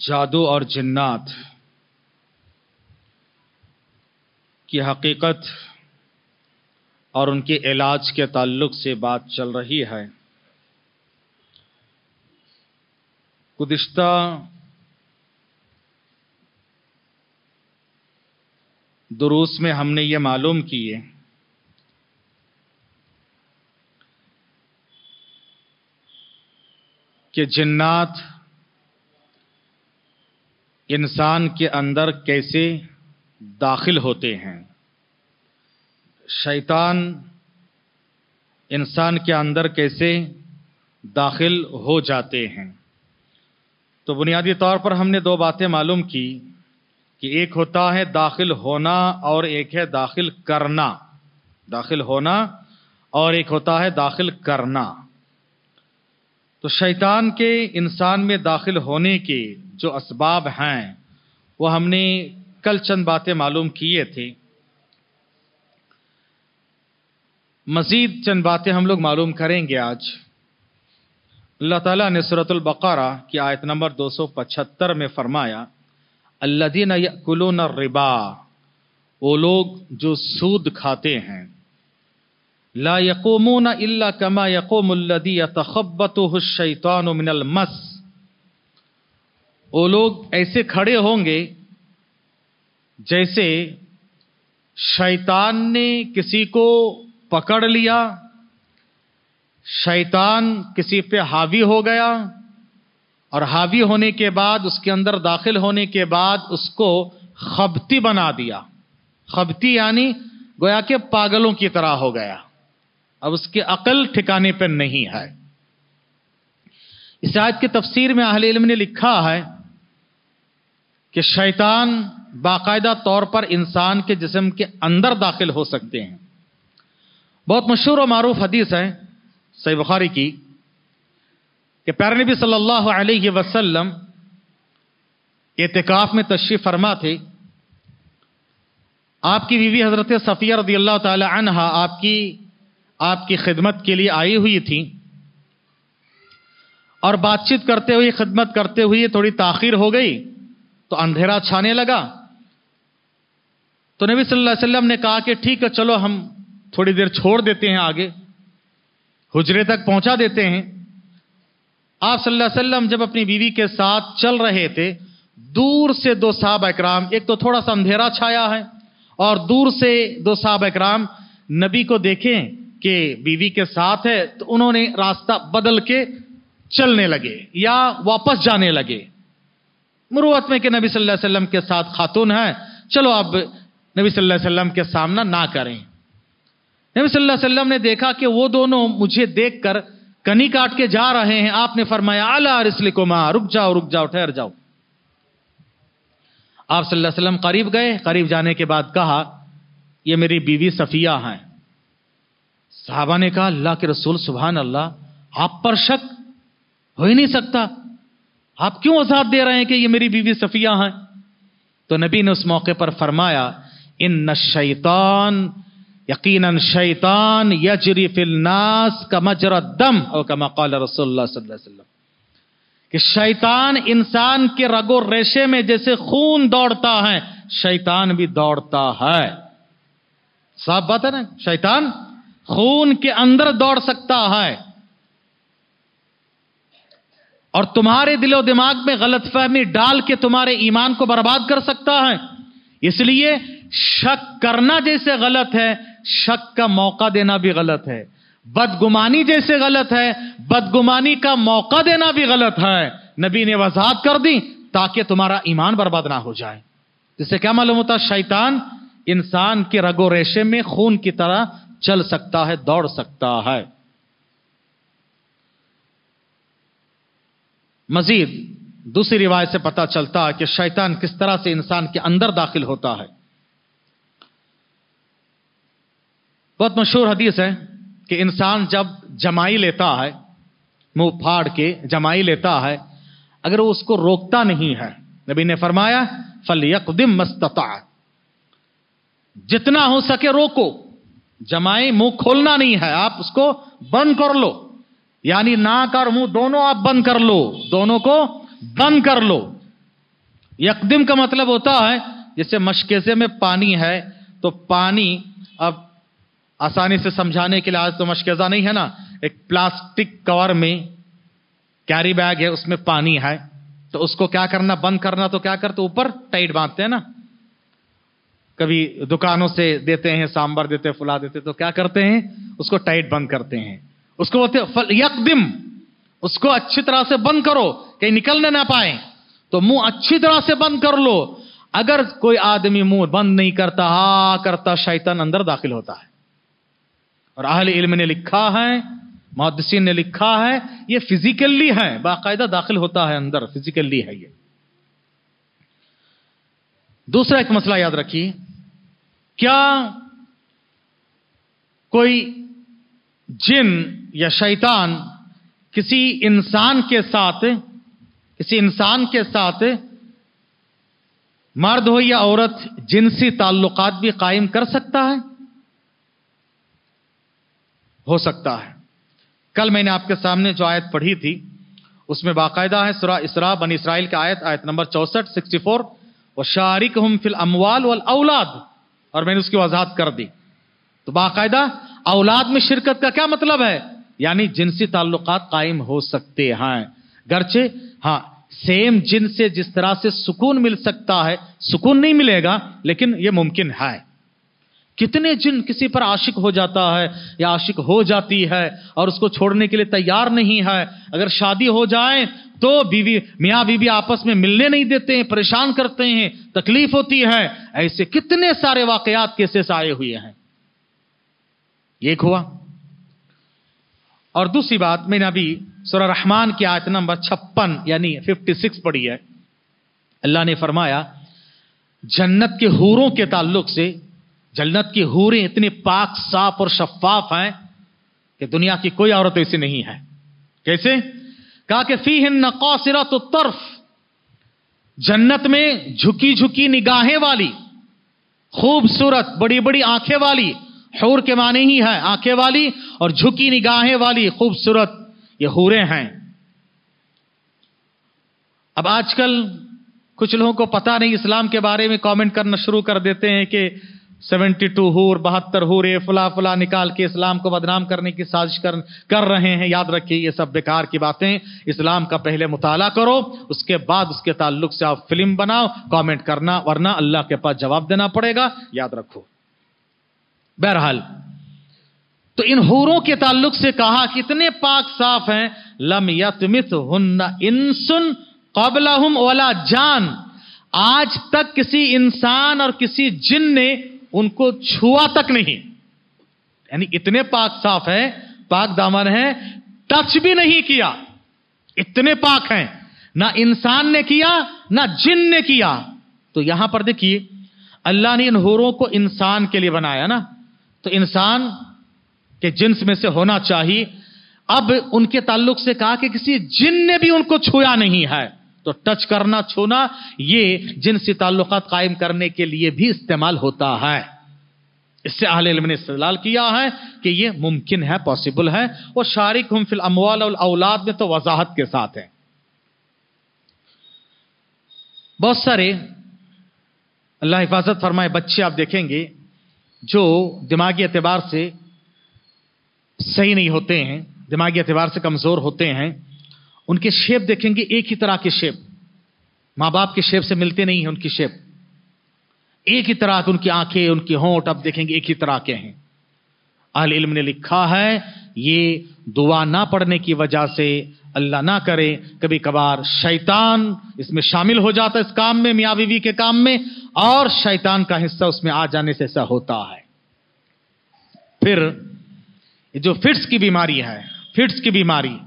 जादू और जिन्नात की हकीकत और उनके इलाज के ताल्लुक से बात चल रही है। गुज्त दुरूस में हमने ये मालूम किए कि जिन्नात इंसान के अंदर कैसे दाखिल होते हैं। शैतान इंसान के अंदर कैसे दाखिल हो जाते हैं। तो बुनियादी तौर पर हमने दो बातें मालूम की कि एक होता है दाखिल होना और एक है दाखिल करना। दाखिल होना और एक होता है दाखिल करना। तो शैतान के इंसान में दाखिल होने के जो असबाब हैं, वो हमने कल चंद बातें मालूम किए थे। मजीद चंद बातें हम लोग मालूम करेंगे आज। अल्लाह ताला ने सूरतुल बकरा की आयत नंबर 275 में फरमाया अल्लादीन यकुलून रिबा वो लोग जो सूद खाते हैं। ला यकूमून इल्ला कमा यकूमुल्लदी यतखब्बतुहु शैतान मिनल मस वो लोग ऐसे खड़े होंगे जैसे शैतान ने किसी को पकड़ लिया, शैतान किसी पे हावी हो गया, और हावी होने के बाद, उसके अंदर दाखिल होने के बाद उसको खबती बना दिया। खबती यानी गोया के पागलों की तरह हो गया। अब उसकी अकल ठिकाने पर नहीं है। इस आयत की तफसीर में अहल इल्म ने लिखा है कि शैतान बाकायदा तौर पर इंसान के जिस्म के अंदर दाखिल हो सकते हैं। बहुत मशहूर और मारूफ हदीस है, सही बुखारी की, कि प्यारे नबी सल्लल्लाहु अलैहि वसल्लम एहतिकाफ में तशरीफ़ फरमा थे। आपकी बीवी हज़रत सफ़िया रदी अल्लाह अनहा आपकी आपकी खिदमत के लिए आई हुई थी और बातचीत करते हुए, खिदमत करते हुए थोड़ी ताखिर हो गई। तो अंधेरा छाने लगा। तो नबी सल्लल्लाहु अलैहि वसल्लम ने कहा कि ठीक है, चलो हम थोड़ी देर छोड़ देते हैं आगे। हुजरे तक पहुँचा देते हैं। आप सल्लल्लाहु अलैहि वसल्लम जब अपनी बीवी के साथ चल रहे थे, दूर से दो साहब इकराम, एक तो थोड़ा सा अंधेरा छाया है, और दूर से दो साहब इकराम नबी को देखें कि बीवी के साथ है तो उन्होंने रास्ता बदल के चलने लगे या वापस जाने लगे। मुरुवत में कि नबी सल्लल्लाहु अलैहि वसल्लम के साथ खातून है। चलो अब नबी सल्लल्लाहु अलैहि वसल्लम के सामना ना करें। नबी सल्लल्लाहु अलैहि वसल्लम ने देखा कि वो दोनों मुझे देखकर कनी काट के जा रहे हैं। आपने फरमाया, अला रिसलिकुमा रुक जाओ रुक जाओ, ठहर जाओ। आप सल्लल्लाहु अलैहि वसल्लम करीब गए। करीब जाने के बाद कहा, ये मेरी बीवी सफिया हैं। साहबा ने कहा, अल्लाह के रसूल सुबहान अल्लाह, आप पर शक हो ही नहीं सकता। आप क्यों वजात दे रहे हैं कि ये मेरी बीवी सफिया हैं? तो नबी ने उस मौके पर फरमाया इन न शैतान यकीन शैतान यजरी का मजरा दम और कमा कौल रसोल्ला कि शैतान इंसान के रगो रेशे में जैसे खून दौड़ता है, शैतान भी दौड़ता है। साफ़ बात है ना? शैतान खून के अंदर दौड़ सकता है। और तुम्हारे दिलो दिमाग में गलत फहमी डाल के तुम्हारे ईमान को बर्बाद कर सकता है। इसलिए शक करना जैसे गलत है, शक का मौका देना भी गलत है। बदगुमानी जैसे गलत है, बदगुमानी का मौका देना भी गलत है। नबी ने वजाहत कर दी ताकि तुम्हारा ईमान बर्बाद ना हो जाए। जिससे क्या मालूम होता, शैतान इंसान के रगो रेशे में खून की तरह चल सकता है, दौड़ सकता है। मजीद दूसरी रिवायत से पता चलता है कि शैतान किस तरह से इंसान के अंदर दाखिल होता है। बहुत मशहूर हदीस है कि इंसान जब जमाई लेता है, मुँह फाड़ के जमाई लेता है, अगर वो उसको रोकता नहीं है, नबी ने फरमाया फल यकदिम मस्तता जितना हो सके रोको, जमाई मुँह खोलना नहीं है, आप उसको बंद कर लो। यानी नाक और मुँह दोनों आप बंद कर लो, दोनों को बंद कर लो। यकदिम का मतलब होता है, जैसे मशकेजे में पानी है तो पानी अब आसानी से समझाने के लिए आज तो मशकेजा नहीं है ना, एक प्लास्टिक कवर में कैरी बैग है, उसमें पानी है तो उसको क्या करना, बंद करना तो क्या करते, ऊपर टाइट बांधते हैं ना। कभी दुकानों से देते हैं सांबर देते फुला देते तो क्या करते हैं, उसको टाइट बंद करते हैं। उसको बोलते यकदिम। उसको अच्छी तरह से बंद करो, कहीं निकलने ना पाए। तो मुँह अच्छी तरह से बंद कर लो। अगर कोई आदमी मुँह बंद नहीं करता, हा, करता, शैतान अंदर दाखिल होता है। और अहल इल्म ने लिखा है मुहदसिन ने लिखा है, ये फिजिकली है, बाकायदा दाखिल होता है अंदर, फिजिकली है ये। दूसरा एक मसला याद रखिए। क्या कोई जिन या शैतान किसी इंसान के साथ, किसी इंसान के साथ मर्द हो या औरत, जिनसी ताल्लुकात भी कायम कर सकता है? हो सकता है। कल मैंने आपके सामने जो आयत पढ़ी थी, उसमें बाकायदा है सुरा इसरा, बन इसराइल की आयत आयत नंबर चौसठ, सिक्सटी फोर और शारिक हम फिल अमवाल वल औलाद और मैंने उसकी वजाहत कर दी। तो बाकायदा औलाद में शिरकत का क्या मतलब है? यानी जिनसी ताल्लुकात कायम हो सकते हैं। गर्चे हाँ सेम जिन से जिस तरह से सुकून मिल सकता है, सुकून नहीं मिलेगा, लेकिन यह मुमकिन है। कितने जिन किसी पर आशिक हो जाता है, या आशिक हो जाती है, और उसको छोड़ने के लिए तैयार नहीं है, अगर शादी हो जाए तो बीवी, मियाँ बीवी आपस में मिलने नहीं देते हैं, परेशान करते हैं, तकलीफ़ होती है, ऐसे कितने सारे वाकयात केसेस आए हुए हैं। एक हुआ। और दूसरी बात मैंने अभी सुर रहमान की आयत नंबर छप्पन, यानी फिफ्टी सिक्स पढ़ी है। अल्लाह ने फरमाया, जन्नत के हूरों के ताल्लुक से, जन्नत की हूरें इतनी पाक, साफ़ और शफाफ हैं कि दुनिया की कोई औरत ऐसी नहीं है। कैसे? कहा कि फ़ी हिन नौसिरा तो तर्फ, जन्नत में झुकी झुकी निगाहें वाली, खूबसूरत बड़ी बड़ी आँखें वाली हूर के माने ही है, आँखें वाली और झुकी निगाहें वाली खूबसूरत ये हूरें हैं। अब आजकल कुछ लोगों को पता नहीं, इस्लाम के बारे में कमेंट करना शुरू कर देते हैं कि सेवेंटी टू हूर, बहत्तर हूर, ये फुला फुला निकाल के इस्लाम को बदनाम करने की साजिश कर कर रहे हैं। याद रखिए, ये सब बेकार की बातें। इस्लाम का पहले मुताला करो, उसके बाद उसके ताल्लुक से आप फ़िल्म बनाओ, कमेंट करना, वरना अल्लाह के पास जवाब देना पड़ेगा। याद रखो। बहरहाल। तो इन हूरों के ताल्लुक से कहा कितने पाक साफ़ हैं, लम यतमित हुन्ना इंसुन कबलाहुम वाला जान। आज तक किसी इंसान और किसी जिन ने उनको छुआ तक नहीं। यानी इतने पाक साफ़ है, पाक दामन है, टच भी नहीं किया। इतने पाक हैं, ना इंसान ने किया, ना जिन ने किया। तो यहाँ पर देखिए, अल्लाह ने इन होरों को इंसान के लिए बनाया ना। तो इंसान के जिन्स में से होना चाहिए। अब उनके ताल्लुक से कहा कि किसी जिन ने भी उनको छुआ नहीं है तो टच करना, छूना, ये जिनसी ताल्लुक कायम करने के लिए भी इस्तेमाल होता है। इससे अहल इल्म ने इस्तेमाल किया है कि ये मुमकिन है, पॉसिबल है। और शारिक हम फिल अमवाल औलाद में तो वजाहत के साथ है। बहुत सारे, अल्लाह हिफाजत फरमाए, बच्चे आप देखेंगे जो दिमागी एतबार से सही नहीं होते हैं, दिमागी एतबार से कमज़ोर होते हैं, उनके शेप देखेंगे एक ही तरह के शेप। माँ बाप के शेप से मिलते नहीं हैं उनकी शेप। एक ही तरह की उनकी आँखें, उनके होंठ अब देखेंगे एक ही तरह के हैं। अल इल्म ने लिखा है, ये दुआ ना पढ़ने की वजह से अल्लाह ना करे कभी कभार शैतान इसमें शामिल हो जाता है इस काम में, मियाँ बीवी के काम में और शैतान का हिस्सा उसमें आ जाने से ऐसा होता है। फिर जो फिट्स की बीमारी है, फिट्स की बीमारी,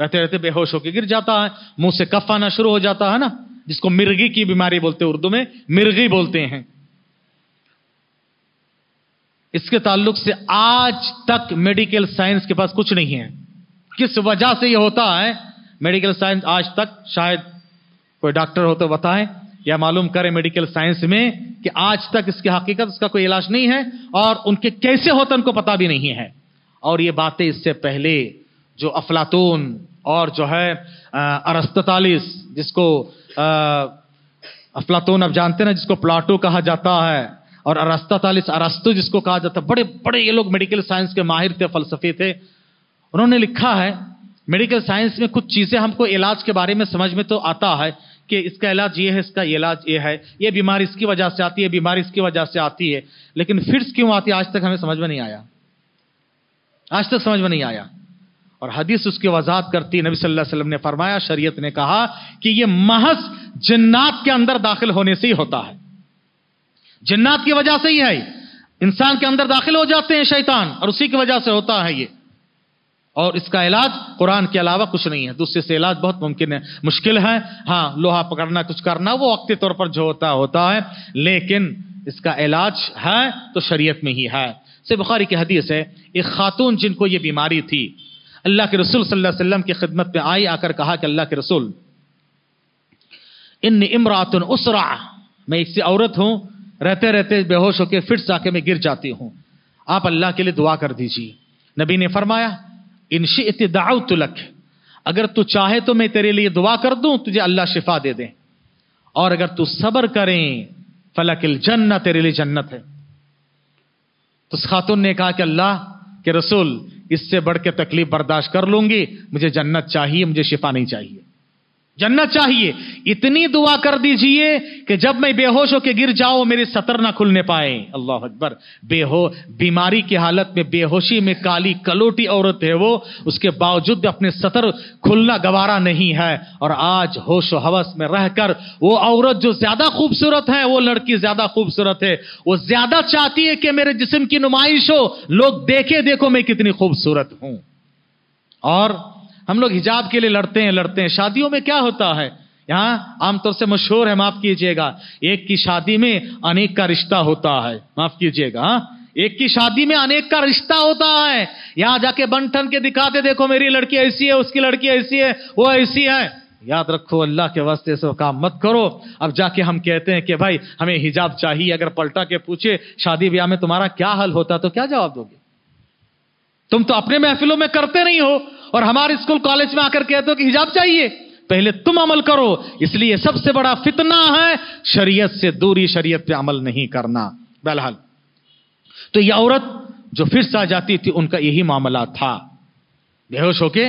रहते रहते बेहोश होकर गिर जाता है, मुँह से कफ आना शुरू हो जाता है ना, जिसको मिर्गी की बीमारी बोलते हैं उर्दू में, मिर्गी बोलते हैं। इसके ताल्लुक से आज तक मेडिकल साइंस के पास कुछ नहीं है। किस वजह से यह होता है? मेडिकल साइंस आज तक शायद कोई डॉक्टर हो तो बताएँ। या मालूम करें मेडिकल साइंस में कि आज तक इसकी हकीकत, इसका कोई इलाज नहीं है और उनके कैसे होता उनको पता भी नहीं है। और ये बातें इससे पहले जो अफलातून और जो है अरस्ततालिस, जिसको अफलातून अब जानते ना, जिसको प्लाटो कहा जाता है, और अरस्ततालिस, अरस्तु जिसको कहा जाता है, बड़े बड़े ये लोग मेडिकल साइंस के माहिर थे, फलसफे थे। उन्होंने लिखा है, मेडिकल साइंस में कुछ चीज़ें हमको इलाज के बारे में समझ में तो आता है कि इसका इलाज ये है, इसका इलाज ये है। ये बीमारी इसकी वजह से आती है, बीमारी इसकी वजह से आती है। लेकिन फिर क्यों आती है, आज तक हमें समझ में नहीं आया। आज तक समझ में नहीं आया। और हदीस उसकी वजाहत करती नबी सल्लल्लाहु अलैहि वसल्लम ने फरमाया, शरीयत ने कहा कि यह महज जन्नात के अंदर दाखिल होने से ही होता है। जन्नात की वजह से ही है इंसान के अंदर दाखिल हो जाते हैं शैतान, और उसी की वजह से होता है ये। और इसका इलाज कुरान के अलावा कुछ नहीं है। दूसरे से इलाज बहुत मुमकिन है। मुश्किल है। हाँ लोहा पकड़ना, कुछ करना, वो वक्ती तौर पर जो होता होता है। लेकिन इसका इलाज है तो शरीयत में ही है। से बुखारी की हदीस है, एक खातून जिनको ये बीमारी थी, अल्लाह के रसूल सल्लल्लाहु अलैहि वसल्लम की खिदमत में आई आकर कहा कि अल्लाह के रसूल इन इमरातुन उसरा, मैं एक सी औरत हूँ रहते रहते बेहोश होकर फिर जाके मैं गिर जाती हूँ। आप अल्लाह के लिए दुआ कर दीजिए। नबी ने फरमाया इनशित दाऊ तुलक अगर तू चाहे तो मैं तेरे लिए दुआ कर दूँ, तुझे अल्लाह शिफा दे दे। और अगर तू सबर करें, फलकिल जन्नत तेरे लिए जन्नत है। तो खातून ने कहा कि अल्लाह, के रसूल, इससे बढ़ के तकलीफ़ बर्दाश्त कर लूँगी, मुझे जन्नत चाहिए, मुझे शिफा नहीं चाहिए। जन्नत चाहिए। इतनी दुआ कर दीजिए कि जब मैं बेहोश होकर गिर जाऊँ, मेरे सतर ना खुलने पाए। अल्लाह अकबर। बेहो, बीमारी की हालत में, बेहोशी में काली, कलोटी औरत है वो। उसके बावजूद अपने सतर खुलना गवारा नहीं है। और आज होश हवस में रहकर, वो औरत जो ज़्यादा खूबसूरत है, वो लड़की ज़्यादा खूबसूरत है। वो ज़्यादा चाहती है कि मेरे जिस्म की नुमाइश हो। लोग देखे, देखो मैं कितनी खूबसूरत हूँ। और हम लोग हिजाब के लिए लड़ते हैं लड़ते हैं। शादियों में क्या होता है? यहाँ आमतौर से मशहूर है, माफ़ कीजिएगा। एक की शादी में अनेक का रिश्ता होता है। माफ़ कीजिएगा हाँ? एक की शादी में अनेक का रिश्ता होता है। यहाँ जाके बंठन के दिखाते, देखो मेरी लड़की ऐसी है, उसकी लड़की ऐसी है, वो ऐसी है। याद रखो, अल्लाह के वास्ते से काम मत करो। अब जाके हम कहते हैं कि भाई, हमें हिजाब चाहिए। अगर पलटा के पूछे, शादी ब्याह में तुम्हारा क्या हल होता तो क्या जवाब दोगे? तुम तो अपने महफिलों में करते नहीं हो। और हमारे स्कूल कॉलेज में आकर कहते हो कि हिजाब चाहिए। पहले तुम अमल करो, इसलिए सबसे बड़ा फितना है शरीयत से दूरी, शरीयत पे अमल नहीं करना। बहरहाल तो यह औरत जो फिर से आ जाती थी, उनका यही मामला था। बेहोश होके।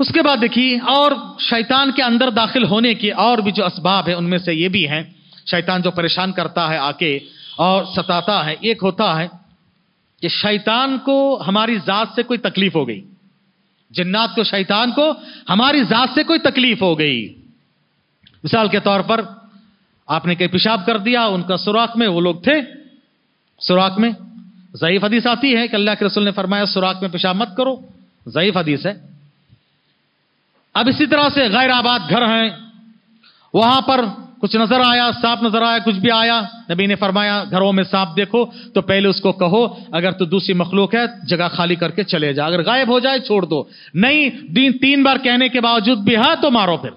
उसके बाद देखिए, और शैतान के अंदर दाखिल होने के और भी जो असबाब है, उनमें से ये भी हैं। शैतान जो परेशान करता है आके और सताता है, एक होता है कि शैतान को हमारी जात से कोई तकलीफ़ हो गई। जिन्नात को, शैतान को, हमारी जात से कोई तकलीफ़ हो गई। मिसाल के तौर पर, आपने कहीं पेशाब कर दिया, उनका सुराख में, वो लोग थे, सुराख में। जयीफ हदीस आती है कि अल्लाह के रसूल ने फरमाया, सुराख में पेशाब मत करो। जयीफ हदीस है। अब इसी तरह से गैर आबाद घर हैं। वहाँ पर कुछ नज़र आया, सांप नज़र आया, कुछ भी आया, नबी ने फरमाया, घरों में सांप देखो तो पहले उसको कहो, अगर तो दूसरी मखलूक है, जगह खाली करके चले जा, अगर गायब हो जाए, छोड़ दो। नहीं, दिन तीन बार कहने के बावजूद भी, है तो मारो फिर।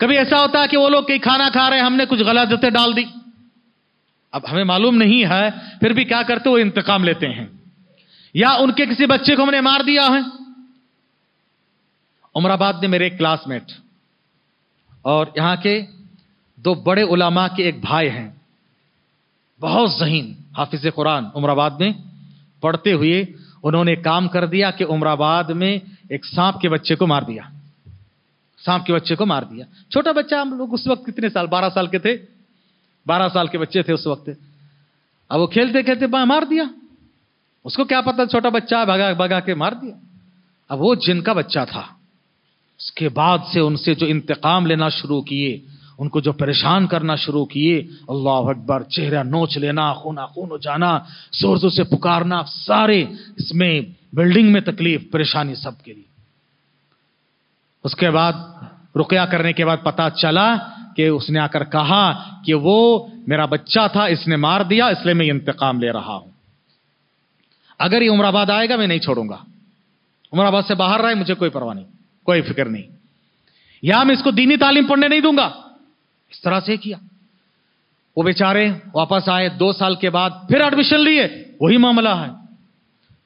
कभी ऐसा होता है कि वो लोग कहीं खाना खा रहे हैं, हमने कुछ गलत डाल दी। अब हमें मालूम नहीं है, फिर भी क्या करते वो इंतकाम लेते हैं। या उनके किसी बच्चे को हमने मार दिया है। उमराबाद में मेरे एक क्लासमेट और यहाँ के दो बड़े उलामा के एक भाई हैं। बहुत जहीन, हाफिज कुरान, उमराबाद में पढ़ते हुए उन्होंने काम कर दिया कि उमराबाद में एक सांप के बच्चे को मार दिया। सांप के बच्चे को मार दिया। छोटा बच्चा हम लोग उस वक्त कितने साल, बारह साल के थे? बारह साल के बच्चे थे उस वक्त। अब वो खेलते खेलते मार दिया। उसको क्या पता छोटा बच्चा भगा भगा के मार दिया। अब वो जिनका बच्चा था उसके बाद से उनसे जो इंतकाम लेना शुरू किए, उनको जो परेशान करना शुरू किए, अल्लाह अकबर, चेहरा नोच लेना, खूना खून हो जाना, ज़ोर ज़ोर से पुकारना, सारे इसमें बिल्डिंग में तकलीफ़, परेशानी सबके लिए। उसके बाद, रुकया करने के बाद पता चला कि उसने आकर कहा कि वो मेरा बच्चा था, इसने मार दिया, इसलिए मैं इंतकाम ले रहा हूँ। अगर ये उमराबाद आएगा, मैं नहीं छोड़ूँगा। उमराबाद से बाहर रहे मुझे कोई परवाह नहीं। कोई फ़िक्र नहीं। यहाँ मैं इसको दीनी तालीम पढ़ने नहीं दूँगा? इस तरह से किया। वो बेचारे वापस आए, दो साल के बाद फिर एडमिशन लिए, वही मामला है।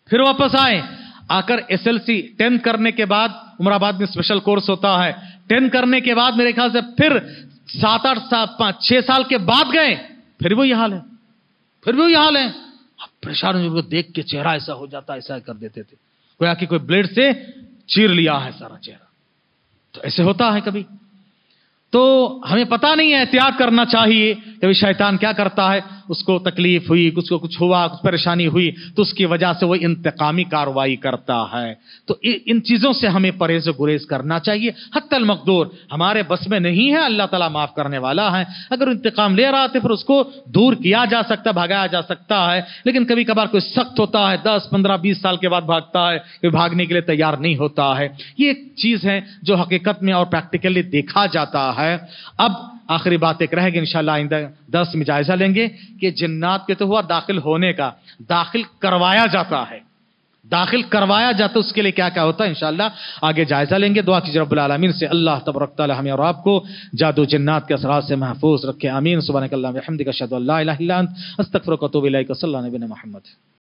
फिर वापस आए, आकर एसएलसी टेंथ करने के बाद उमराबाद में स्पेशल कोर्स होता है। टेंथ करने के बाद मेरे ख्याल से फिर सात, आठ, सात, पाँच, छह साल के बाद गए, फिर वो हाल है। फिर भी वही हाल है। परेशान उनको देख के चेहरा ऐसा हो जाता, ऐसा कर देते थे। कोई आके कोई ब्लेड से चीर लिया है सारा चेहरा। तो ऐसे होता है कभी? तो हमें पता नहीं है, एहतियात करना चाहिए कभी शैतान क्या करता है। उसको तकलीफ़ हुई, उसको कुछ हुआ, कुछ परेशानी हुई तो उसकी वजह से वो इंतकामी कार्रवाई करता है। तो इन चीज़ों से हमें परहेज गुरेज करना चाहिए। हत्तल मकदूर हमारे बस में नहीं है, अल्लाह ताला माफ़ करने वाला है। अगर इंतकाम ले रहा थे, फिर उसको दूर किया जा सकता, भगाया जा सकता है। लेकिन कभी कभार कोई सख्त होता है, दस, पंद्रह, बीस साल के बाद भागता है, कोई भागने के लिए तैयार नहीं होता है। ये एक चीज़ है जो हकीकत में और प्रैक्टिकली देखा जाता है। अब आखिरी बात एक रहेगी, इंशाल्लाह आइंदा दस में जायजा लेंगे कि जिन्नात के तो हुआ दाखिल होने का, दाखिल करवाया जाता है। दाखिल करवाया जाता उसके लिए क्या क्या होता है, इंशाल्लाह आगे जायजा लेंगे। दुआ कीजिए रब्बुल आलमीन से अल्लाह तबरक हमें और आपको जादू जिन्नात के असरात से महफूज रखे। आमीन। सुबह अल्लाह हमदिका शहद अल्लाह अलैहि मोहम्मद।